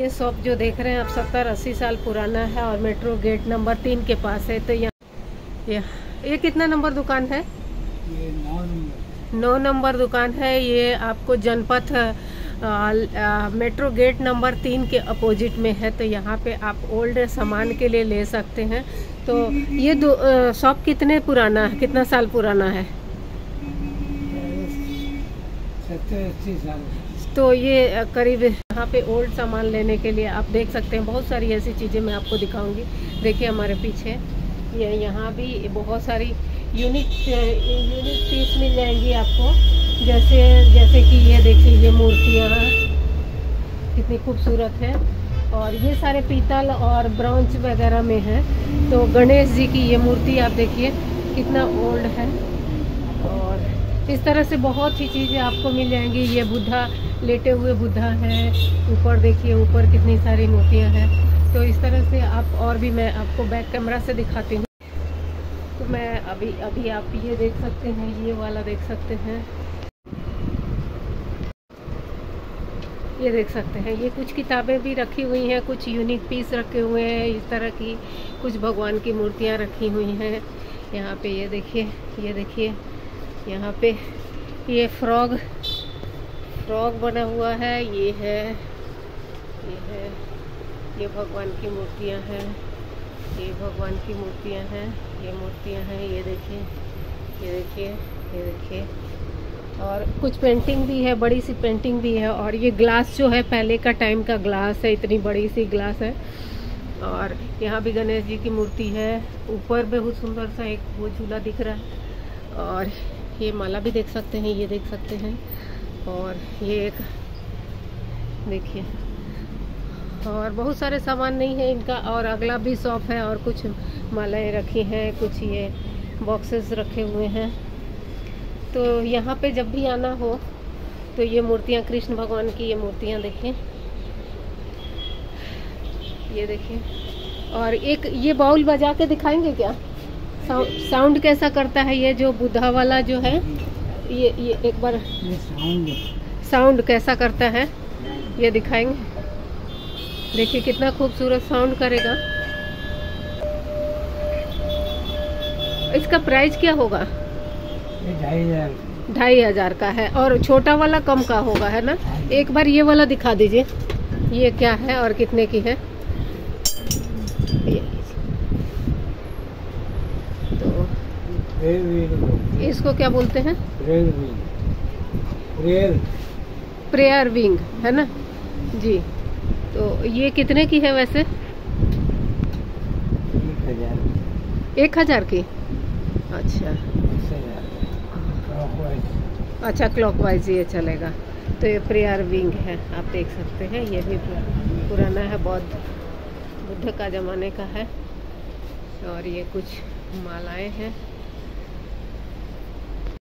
ये शॉप जो देख रहे हैं आप सत्तर अस्सी साल पुराना है और मेट्रो गेट नंबर तीन के पास है। तो यहाँ ये, ये कितना नंबर दुकान है? ये नौ नंबर। दुकान है। ये आपको जनपथ मेट्रो गेट नंबर तीन के अपोजिट में है। तो यहाँ पे आप ओल्ड सामान के लिए ले सकते हैं। तो ये शॉप कितने पुराना है? कितना साल पुराना है? तो ये करीब यहाँ पे ओल्ड सामान लेने के लिए आप देख सकते हैं, बहुत सारी ऐसी चीज़ें मैं आपको दिखाऊँगी। देखिए हमारे पीछे, ये यहाँ भी बहुत सारी यूनिक यूनिक पीस मिल जाएँगी आपको। जैसे जैसे कि ये देखिए ये मूर्तियाँ, कितनी खूबसूरत है। और ये सारे पीतल और ब्रॉन्ज वगैरह में है। तो गणेश जी की ये मूर्ति आप देखिए, कितना ओल्ड है। और इस तरह से बहुत ही चीज़ें आपको मिल जाएँगी। ये बुद्धा, लेटे हुए बुद्धा है। ऊपर देखिए, ऊपर कितनी सारी मूर्तियाँ हैं। तो इस तरह से आप और भी मैं आपको बैक कैमरा से दिखाती हूँ। तो मैं अभी अभी आप ये देख सकते हैं, ये वाला देख सकते हैं। ये देख सकते हैं। ये कुछ किताबें भी रखी हुई हैं, कुछ यूनिक पीस रखे हुए हैं, इस तरह की कुछ भगवान की मूर्तियाँ रखी हुई हैं। यहाँ पे ये देखिए ये देखिए। यहाँ पे ये फ्रॉग फ्रॉग बना हुआ है, ये है ये है, ये भगवान की मूर्तियाँ हैं, ये भगवान की मूर्तियाँ हैं, ये मूर्तियाँ हैं, ये देखिए ये देखिए ये देखिए। और कुछ पेंटिंग भी है, बड़ी सी पेंटिंग भी है, और ये ग्लास जो है, पहले का टाइम का ग्लास है, इतनी बड़ी सी ग्लास है। और यहाँ भी गणेश जी की मूर्ति है, ऊपर बहुत सुंदर सा एक वो झूला दिख रहा है, और ये माला भी देख सकते हैं, ये देख सकते हैं। और ये एक, देखिए। और बहुत सारे सामान नहीं है इनका, और अगला भी शॉप है, और कुछ मालाएँ रखी हैं, कुछ ये बॉक्सेस रखे हुए हैं। तो यहाँ पे जब भी आना हो तो ये मूर्तियाँ, कृष्ण भगवान की ये मूर्तियाँ देखें ये देखिए। और एक, ये बाउल बजा के दिखाएँगे क्या? साउंड कैसा करता है ये जो बुधा वाला जो है ये ये एक बार। साउंड साउंड कैसा करता है ये दिखाएँगे। देखिए कितना खूबसूरत साउंड करेगा। इसका प्राइस क्या होगा? ढाई हज़ार। ढाई हज़ार का है और छोटा वाला कम का होगा है ना? एक बार ये वाला दिखा दीजिए ये क्या है और कितने की है ये। तो रेल व्हील इसको क्या बोलते हैं? प्रेयर विंग है ना? जी। तो ये कितने की है वैसे? एक हज़ार एक हज़ार की? अच्छा। अच्छा क्लॉकवाइज ये चलेगा। तो ये प्रेयर विंग है आप देख सकते हैं। ये भी पुराना है बौद्ध बुद्ध का ज़माने का है। और ये कुछ मालाएँ हैं।